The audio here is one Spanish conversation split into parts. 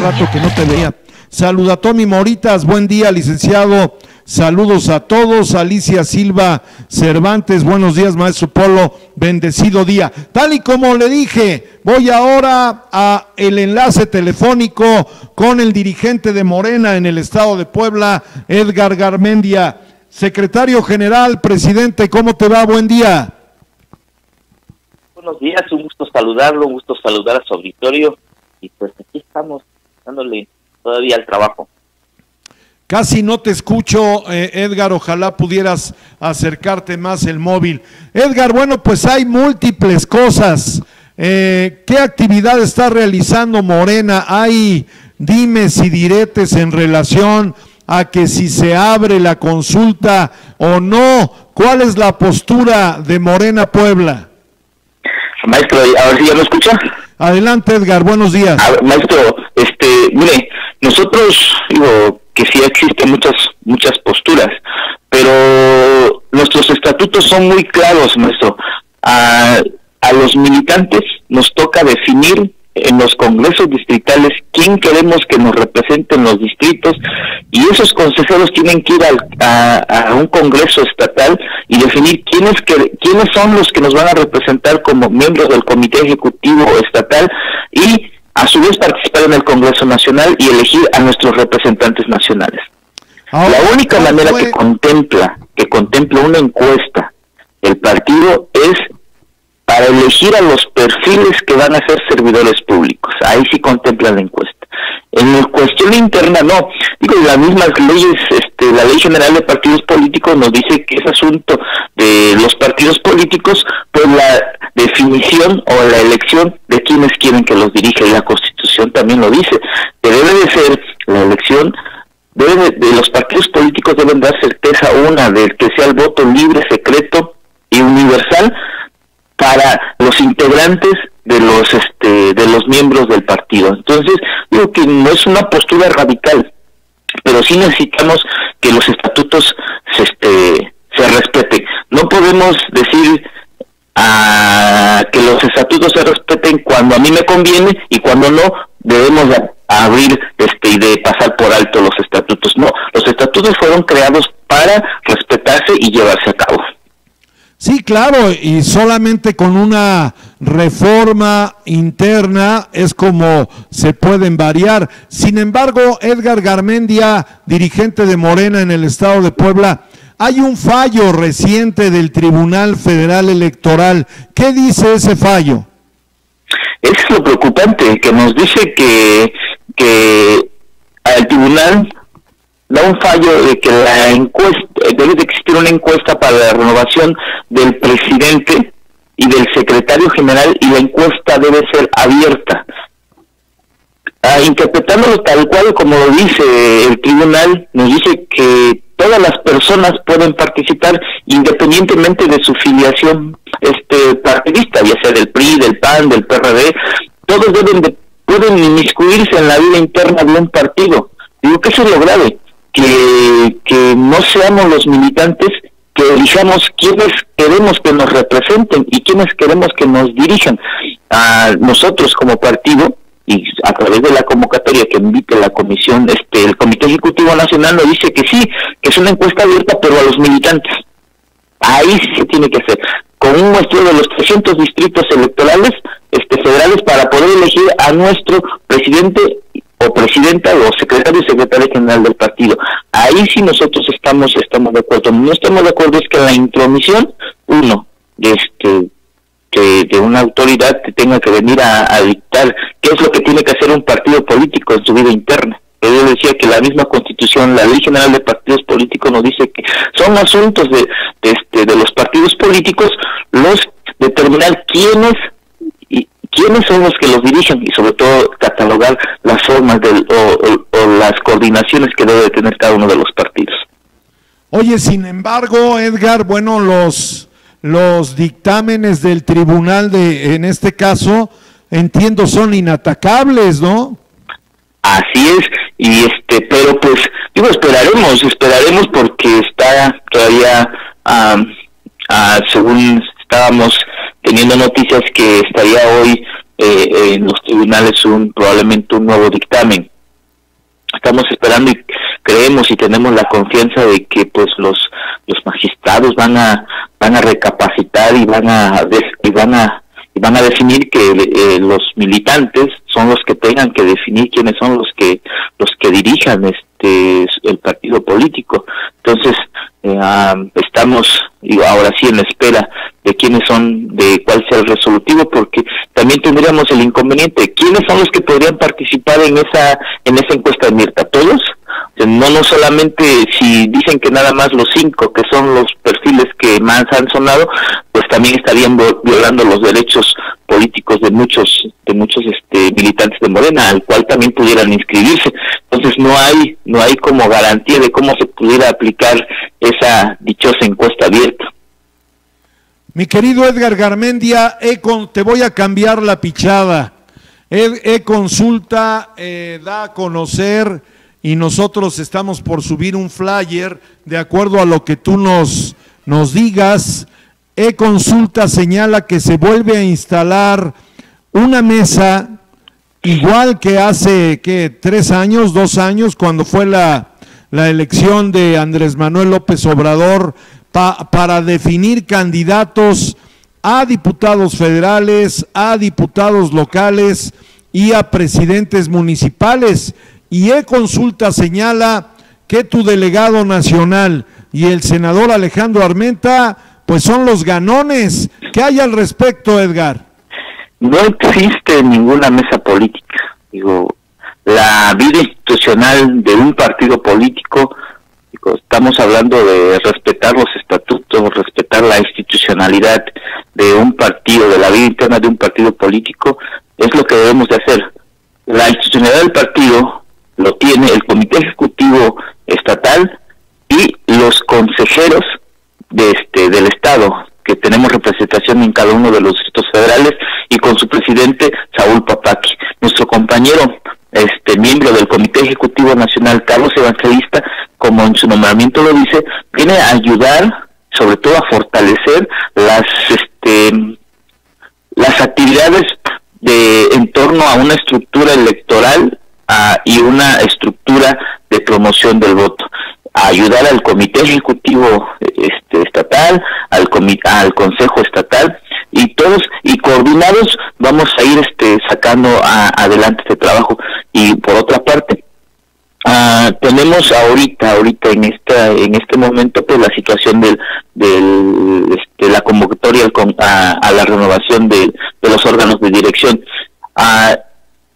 rato que no te veía. Saluda a Tommy Moritas, buen día, licenciado. Saludos a todos. Alicia Silva Cervantes, buenos días, maestro Polo. Bendecido día. Tal y como le dije, voy ahora a el enlace telefónico con el dirigente de Morena en el estado de Puebla, Edgar Garmendia. Secretario General, presidente, ¿cómo te va? Buen día. Buenos días, un gusto saludarlo, un gusto saludar a su auditorio y pues aquí estamos dándole todavía al trabajo. Casi no te escucho, eh, Edgar, ojalá pudieras acercarte más el móvil. Edgar, bueno, pues hay múltiples cosas. Eh, ¿Qué actividad está realizando Morena? Hay dimes y diretes en relación a que si se abre la consulta o no. ¿Cuál es la postura de Morena Puebla? Maestro, a ver si ya me escucha. Adelante, Edgar, buenos días. maestro, este, mire, nosotros, digo, que sí existen muchas, muchas posturas, pero nuestros estatutos son muy claros, maestro. A, a los militantes nos toca definir en los congresos distritales quién queremos que nos represente en los distritos y esos consejeros tienen que ir a, un congreso estatal y definir quiénes que, quiénes son los que nos van a representar como miembros del comité ejecutivo estatal y a su vez participar en el Congreso Nacional y elegir a nuestros representantes nacionales. La única manera que contempla que contempla una encuesta el partido es para elegir a los perfiles que van a ser servidores públicos. Ahí sí contempla la encuesta. En cuestión interna no. Digo, las mismas leyes, este, la ley general de partidos políticos nos dice que es asunto de los partidos políticos, pues la definición o la elección de quienes quieren que los dirija y la Constitución también lo dice. Que debe de ser la elección debe de, los partidos políticos deben dar certeza una de que sea el voto libre, secreto y universal los integrantes de los este de los miembros del partido. Entonces, digo que no es una postura radical, pero sí necesitamos que los estatutos se este se respeten. No podemos decir a que los estatutos se respeten cuando a mí me conviene y cuando no debemos abrir este y de pasar por alto los estatutos. No, los estatutos fueron creados para respetarse y llevarse a cabo. Sí, claro, y solamente con una reforma interna es como se pueden variar. Sin embargo, Edgar Garmendia, dirigente de Morena en el estado de Puebla, hay un fallo reciente del Tribunal Federal Electoral. ¿Qué dice ese fallo? Es lo preocupante, que nos dice que, que al tribunal da un fallo de que la encuesta, debe de existir una encuesta para la renovación del presidente y del secretario general y la encuesta debe ser abierta. Ah, interpretándolo tal cual como lo dice el tribunal, nos dice que todas las personas pueden participar independientemente de su filiación este partidista, ya sea del PRI, del PAN, del PRD, todos deben de, pueden inmiscuirse en la vida interna de un partido. Digo que eso es lo grave que, que no seamos los militantes que elijamos quienes queremos que nos representen y quienes queremos que nos dirijan. A nosotros como partido y a través de la convocatoria que invite la comisión, este, el Comité Ejecutivo Nacional nos dice que sí, que es una encuesta abierta, pero a los militantes. Ahí sí se tiene que hacer, con un muestreo de los 300 distritos electorales este, federales para poder elegir a nuestro presidente o presidenta o secretario y secretaria general del partido. Ahí sí nosotros estamos estamos de acuerdo. No estamos de acuerdo es que la intromisión, uno, de este que de una autoridad que tenga que venir a, dictar qué es lo que tiene que hacer un partido político en su vida interna. Yo decía que la misma constitución, la ley general de partidos políticos nos dice que son asuntos de, de, este, de los partidos políticos los determinar quiénes quiénes son los que los dirigen y sobre todo catalogar las formas del, o, las coordinaciones que debe tener cada uno de los partidos. Oye, sin embargo, Edgar, bueno, los los dictámenes del tribunal de en este caso entiendo son inatacables, ¿no? Así es, y este, pero pues digo, esperaremos, esperaremos porque está todavía según estábamos teniendo noticias que estaría hoy eh, en los tribunales un probablemente un nuevo dictamen. Estamos esperando y creemos y tenemos la confianza de que pues los los magistrados van a van a recapacitar y van a y van a y van a definir que eh, los militantes son los que tengan que definir quiénes son los que los que dirijan este el partido político entonces eh, ah, estamos ahora sí en la espera de quiénes son de cuál sea el resolutivo porque también tendríamos el inconveniente. Quiénes son los que podrían participar en esa en esa encuesta de Mirta todos no no solamente si dicen que nada más los cinco que son los perfiles que más han sonado pues también estarían violando los derechos políticos de muchos de muchos este militantes de Morena al cual también pudieran inscribirse. Entonces no hay no hay como garantía de cómo se pudiera aplicar esa dichosa encuesta abierta mi querido Edgar Garmendia, te voy a cambiar la pichada. E-Consulta eh, da a conocer y nosotros estamos por subir un flyer de acuerdo a lo que tú nos, nos digas. E-Consulta señala que se vuelve a instalar una mesa igual que hace ¿qué? tres años, dos años, cuando fue la, la elección de Andrés Manuel López Obrador para definir candidatos a diputados federales, a diputados locales y a presidentes municipales y e-consulta señala que tu delegado nacional y el senador Alejandro Armenta, pues son los ganones. ¿Qué hay al respecto, Edgar? No existe ninguna mesa política. Digo, la vida institucional de un partido político, estamos hablando de respetar los estatutos, respetar la institucionalidad de un partido, de la vida interna de un partido político, es lo que debemos de hacer. La institucionalidad del partido lo tiene el Comité Ejecutivo Estatal y los consejeros de este del Estado, que tenemos representación en cada uno de los distritos federales y con su presidente Saúl Papaki. Nuestro compañero, este miembro del Comité Ejecutivo Nacional, Carlos Evangelista, como en su nombramiento lo dice, viene a ayudar, sobre todo a fortalecer las este las actividades de en torno a una estructura electoral y una estructura de promoción del voto. Ayudar al comité ejecutivo este estatal al al consejo estatal y todos y coordinados vamos a ir este sacando adelante este trabajo. Y por otra parte ah, tenemos ahorita ahorita en esta en este momento pues la situación del del este, la convocatoria a, la renovación de, los órganos de dirección uh,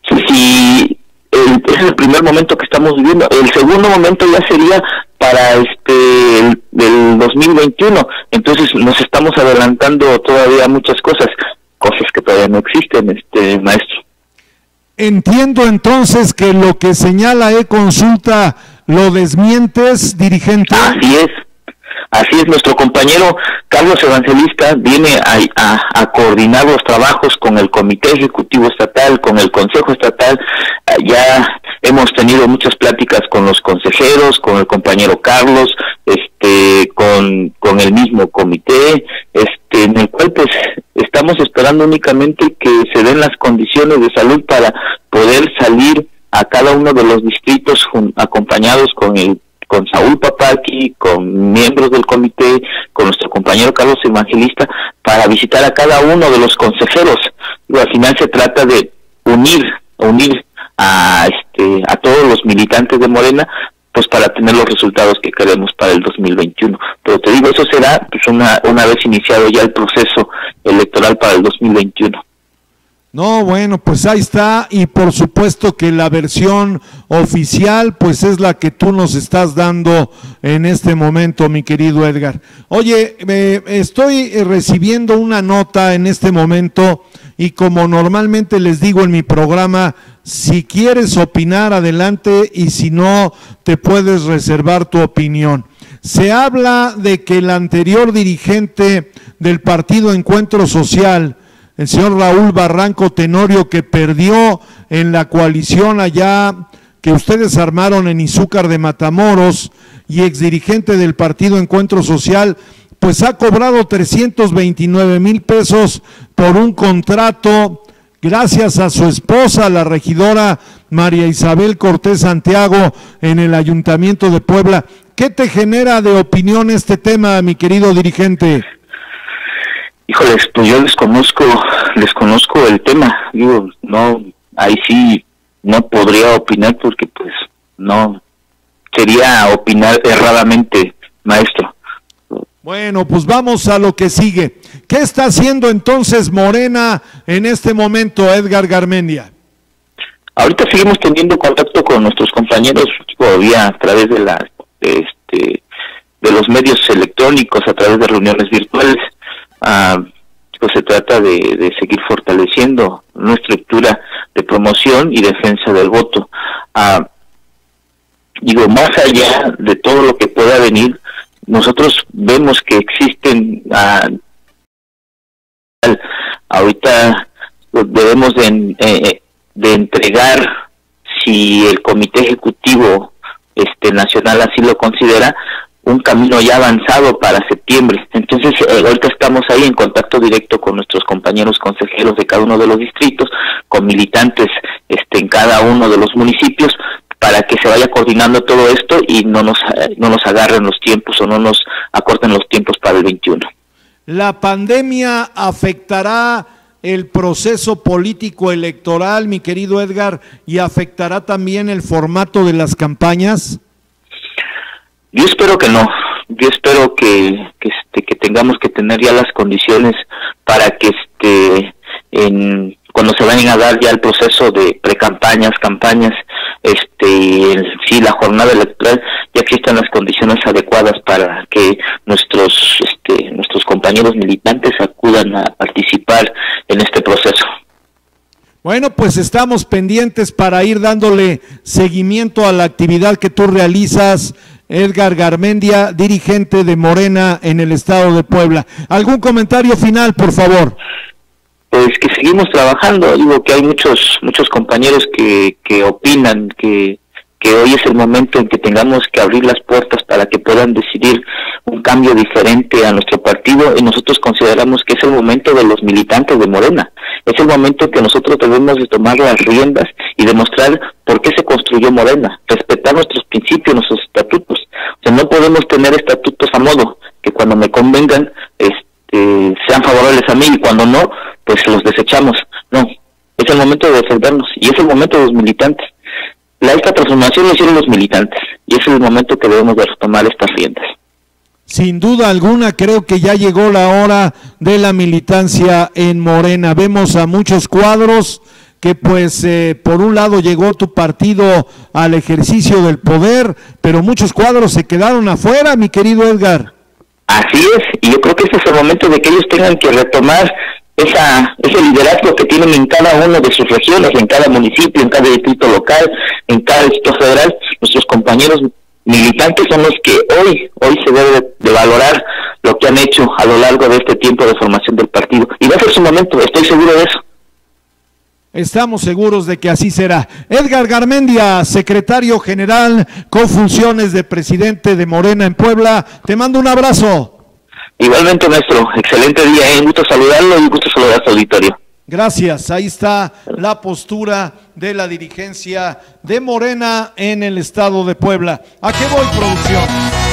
si ese es el primer momento que estamos viviendo. El segundo momento ya sería para este el, 2021. Entonces nos estamos adelantando todavía muchas cosas, cosas que todavía no existen, este maestro. Entiendo entonces que lo que señala e-consulta lo desmientes, dirigente. Así es. Así es, nuestro compañero Carlos Evangelista viene a, coordinar los trabajos con el Comité Ejecutivo Estatal, con el Consejo Estatal. Ya hemos tenido muchas pláticas con los consejeros, con el compañero Carlos, este, con, con el mismo comité, este, en el cual pues estamos esperando únicamente que se den las condiciones de salud para poder salir a cada uno de los distritos acompañados con el con Saúl Papaki, con miembros del comité, con nuestro compañero Carlos Evangelista, para visitar a cada uno de los consejeros. Al final se trata de unir, unir a, este, a todos los militantes de Morena, pues para tener los resultados que queremos para el 2021. Pero te digo, eso será pues una, una vez iniciado ya el proceso electoral para el 2021. No, bueno, pues ahí está y por supuesto que la versión oficial pues es la que tú nos estás dando en este momento, mi querido Edgar. Oye, estoy recibiendo una nota en este momento y como normalmente les digo en mi programa, si quieres opinar adelante y si no te puedes reservar tu opinión. Se habla de que el anterior dirigente del partido Encuentro Social, el señor Raúl Barranco Tenorio, que perdió en la coalición allá que ustedes armaron en Izúcar de Matamoros y exdirigente del Partido Encuentro Social, pues ha cobrado 329 mil pesos por un contrato gracias a su esposa, la regidora María Isabel Cortés Santiago, en el Ayuntamiento de Puebla. ¿Qué te genera de opinión este tema, mi querido dirigente? Híjoles, pues yo les conozco, les conozco el tema. Digo, no, ahí sí no podría opinar porque pues no sería opinar erradamente, maestro. Bueno, pues vamos a lo que sigue. ¿Qué está haciendo entonces Morena en este momento, Edgar Garmendia? Ahorita seguimos teniendo contacto con nuestros compañeros todavía a través de la este de los medios electrónicos, a través de reuniones virtuales. Ah, pues se trata de, seguir fortaleciendo nuestra estructura de promoción y defensa del voto. Ah, digo, más allá de todo lo que pueda venir, nosotros vemos que existen ah, ahorita debemos de, eh, de entregar si el comité ejecutivo este nacional así lo considera un camino ya avanzado para septiembre. Entonces, eh, ahorita estamos ahí en contacto directo con nuestros compañeros consejeros de cada uno de los distritos, con militantes este, en cada uno de los municipios, para que se vaya coordinando todo esto y no nos, eh, no nos agarren los tiempos o no nos acorten los tiempos para el 21. ¿La pandemia afectará el proceso político electoral, mi querido Edgar, y afectará también el formato de las campañas? Yo espero que no. Yo espero que, que, este, tengamos que tener ya las condiciones para que este, en, cuando se vayan a dar ya el proceso de precampañas, campañas, este, sí, la jornada electoral, ya existan las condiciones adecuadas para que nuestros, este, nuestros compañeros militantes acudan a participar en este proceso. Bueno, pues estamos pendientes para ir dándole seguimiento a la actividad que tú realizas, Edgar Garmendia, dirigente de Morena en el estado de Puebla. ¿Algún comentario final, por favor? Pues que seguimos trabajando, digo que hay muchos muchos compañeros que, que opinan que que hoy es el momento en que tengamos que abrir las puertas para que puedan decidir un cambio diferente a nuestro partido y nosotros consideramos que es el momento de los militantes de Morena. Es el momento que nosotros debemos de tomar las riendas y demostrar por qué se construyó Morena, respetar nuestros principios, nuestros estatutos. O sea, no podemos tener estatutos a modo que cuando me convengan este, sean favorables a mí y cuando no, pues los desechamos. No, es el momento de defendernos y es el momento de los militantes. La esta transformación lo hicieron los militantes y es el momento que debemos de retomar estas riendas. Sin duda alguna, creo que ya llegó la hora de la militancia en Morena. Vemos a muchos cuadros que pues eh, por un lado llegó tu partido al ejercicio del poder, pero muchos cuadros se quedaron afuera, mi querido Edgar. Así es, y yo creo que este es el momento de que ellos tengan que retomar esa, ese liderazgo que tienen en cada una de sus regiones, en cada municipio, en cada distrito local, en cada distrito federal, nuestros compañeros militantes son los que hoy, hoy se debe de valorar lo que han hecho a lo largo de este tiempo de formación del partido. Y va a su momento, estoy seguro de eso. Estamos seguros de que así será. Edgar Garmendia, secretario general con funciones de presidente de Morena en Puebla, te mando un abrazo. Igualmente, maestro, excelente día, ¿eh? un gusto saludarlo y un gusto saludar a su auditorio. Gracias, ahí está la postura de la dirigencia de Morena en el estado de Puebla. ¿A qué voy, producción?